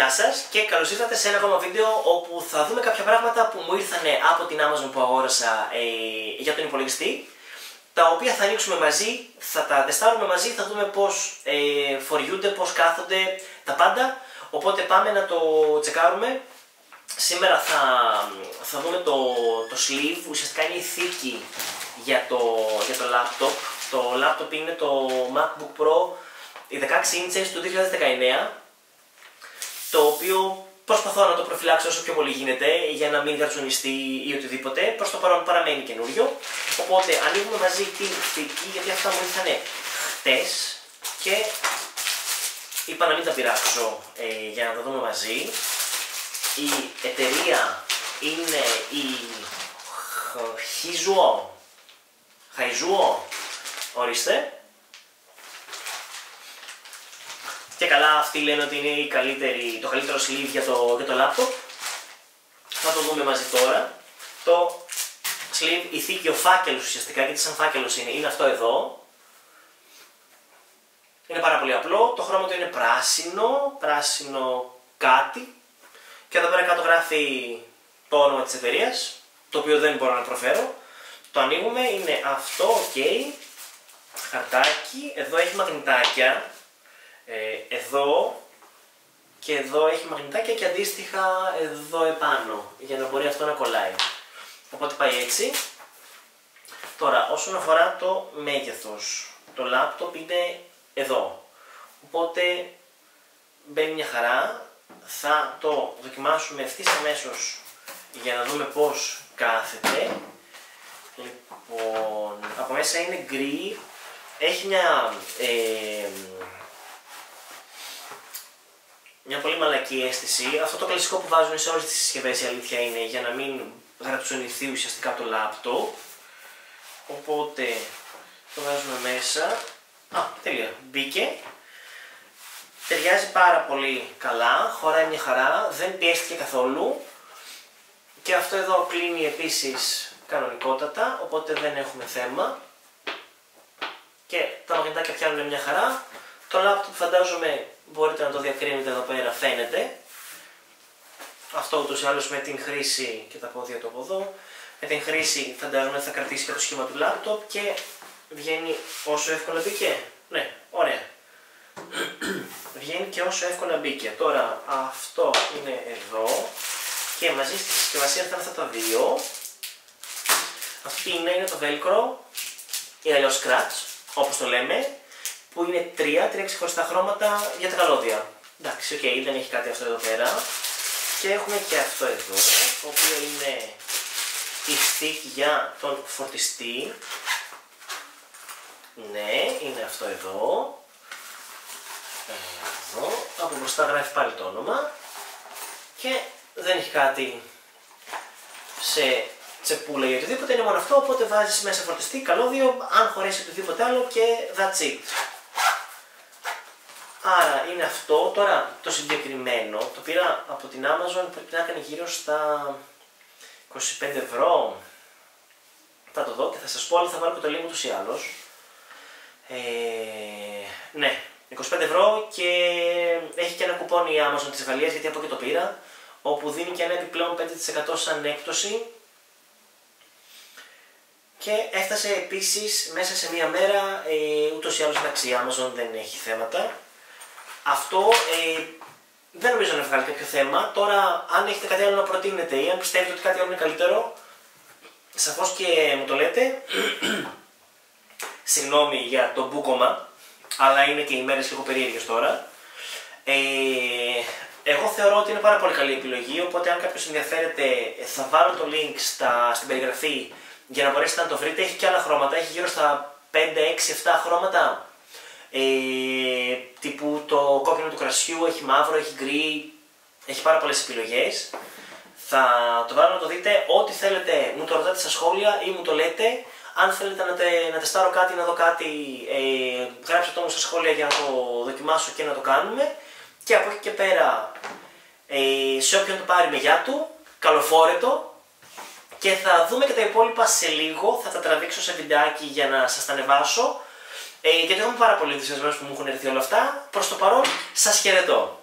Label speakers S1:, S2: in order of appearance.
S1: Γεια σας και καλώς ήρθατε σε ένα ακόμα βίντεο όπου θα δούμε κάποια πράγματα που μου ήρθαν από την Amazon που αγόρασα ε, για τον υπολογιστή τα οποία θα ανοίξουμε μαζί, θα τα τεστάρουμε μαζί, θα δούμε πώς ε, φοριούνται, πώς κάθονται τα πάντα. Οπότε πάμε να το τσεκάρουμε. Σήμερα θα, θα δούμε το, το sleeve, ουσιαστικά είναι η θήκη για το, για το laptop. Το laptop είναι το MacBook Pro η 16 inches του 2019 το οποίο προσπαθώ να το προφυλάξω όσο πιο πολύ γίνεται για να μην γαρτσονιστεί ή οτιδήποτε. Προς το παρόν παραμένει καινούριο. Οπότε ανοίγουμε μαζί την θήκη γιατί αυτά μου ήρθαν χτες και είπα να μην τα πειράξω ε, για να τα δούμε μαζί. Η εταιρεία είναι η Hizuo. Hizuo. Ορίστε. Και καλά αυτοί λένε ότι είναι η καλύτερη, το καλύτερο sleeve για το, για το laptop. Θα το δούμε μαζί τώρα. Το sleeve, η θήκη, ο φάκελος ουσιαστικά, γιατί σαν φάκελος είναι, είναι αυτό εδώ. Είναι πάρα πολύ απλό. Το χρώμα του είναι πράσινο, πράσινο κάτι. Και εδώ πέρα κάτω γράφει το όνομα της εταιρείας, το οποίο δεν μπορώ να προφέρω. Το ανοίγουμε, είναι αυτό, ok. Χαρτάκι, εδώ έχει μαγνητάκια ε, εδώ και εδώ έχει μαγνητάκια και αντίστοιχα εδώ επάνω για να μπορεί αυτό να κολλάει. Οπότε πάει έτσι. Τώρα όσον αφορά το μέγεθος, το λάπτοπ είναι εδώ. Οπότε μπαίνει μια χαρά. Θα το δοκιμάσουμε ευθύς αμέσως για να δούμε πώς κάθεται. Λοιπόν, από μέσα είναι γκρι, έχει μια ε, μια πολύ μαλακή αίσθηση. Αυτό το κλασικό που βάζουν σε όλες τις συσκευές η αλήθεια είναι για να μην γραψονηθεί ουσιαστικά το λάπτοπ. Οπότε το βάζουμε μέσα. Α, τέλεια. Μπήκε. Ταιριάζει πάρα πολύ καλά, χωράει μια χαρά, δεν πιέστηκε καθόλου. Και αυτό εδώ κλείνει επίσης κανονικότατα, οπότε δεν έχουμε θέμα. Και τα μαγνητάκια πιάνουν μια χαρά. Το λάπτοπ φαντάζομαι μπορείτε να το διακρίνετε εδώ πέρα, φαίνεται. Αυτό ούτως ή άλλως με την χρήση και τα πόδια του από εδώ. Με την χρήση φαντάζομαι θα κρατήσει και το σχήμα του λάπτοπ και βγαίνει όσο εύκολα μπήκε. Ναι, ωραία. βγαίνει και όσο εύκολα μπήκε. Τώρα αυτό είναι εδώ και μαζί στη συσκευασία θα αυτά τα δύο. Αυτό τι είναι, είναι το velcro ή αλλιώς scratch, όπως το λέμε που είναι τρία, τρία ξεχωριστά χρώματα για τα καλώδια. Εντάξει, OK, okay, δεν έχει κάτι αυτό εδώ πέρα. Και έχουμε και αυτό εδώ, το οποίο είναι η stick για τον φορτιστή. Ναι, είναι αυτό εδώ. Εδώ, από μπροστά γράφει πάλι το όνομα. Και δεν έχει κάτι σε τσεπούλα ή οτιδήποτε, είναι μόνο αυτό, οπότε βάζεις μέσα φορτιστή, καλώδιο, αν χωρέσει οτιδήποτε άλλο και that's it. Άρα είναι αυτό. Τώρα το συγκεκριμένο το πήρα από την Amazon πρέπει να κάνει γύρω στα 25 ευρώ. Θα το δω και θα σας πω, αλλά θα βάλω και το link τους ή άλλως. Ε, ναι, 25 ευρώ και έχει και ένα κουπόνι η Amazon της Γαλλίας γιατί από εκεί το πήρα όπου δίνει και ένα επιπλέον 5% σαν έκπτωση και έφτασε επίσης μέσα σε μία μέρα, ε, ούτως ή άλλως εντάξει η Amazon δεν έχει θέματα αυτό ε, δεν νομίζω να βγάλει κάποιο θέμα. Τώρα, αν έχετε κάτι άλλο να προτείνετε ή αν πιστεύετε ότι κάτι άλλο είναι καλύτερο, σαφώς και μου το λέτε. Συγγνώμη για το μπούκομα, αλλά είναι και οι μέρες λίγο περίεργες τώρα. Ε, εγώ θεωρώ ότι είναι πάρα πολύ καλή επιλογή, οπότε αν κάποιος ενδιαφέρεται θα βάλω το link στα, στην περιγραφή για να μπορέσετε να το βρείτε. Έχει και άλλα χρώματα, έχει γύρω στα 5, 6, 7 χρώματα ε, τύπου το κόκκινο του κρασιού, έχει μαύρο, έχει γκρι, έχει πάρα πολλές επιλογές. Θα το βάλω να το δείτε, ό,τι θέλετε μου το ρωτάτε στα σχόλια ή μου το λέτε. Αν θέλετε να, τε, να τεστάρω κάτι, να δω κάτι, ε, γράψτε το μου στα σχόλια για να το δοκιμάσω και να το κάνουμε. Και από εκεί και πέρα, ε, σε όποιον το πάρει με γεια του, καλοφόρετο και θα δούμε και τα υπόλοιπα σε λίγο, θα τα τραβήξω σε βιντεάκι για να σας τα ανεβάσω. Ε, γιατί έχω πάρα πολύ ενθουσιασμένος που μου έχουν έρθει όλα αυτά. Προς το παρόν, σας χαιρετώ.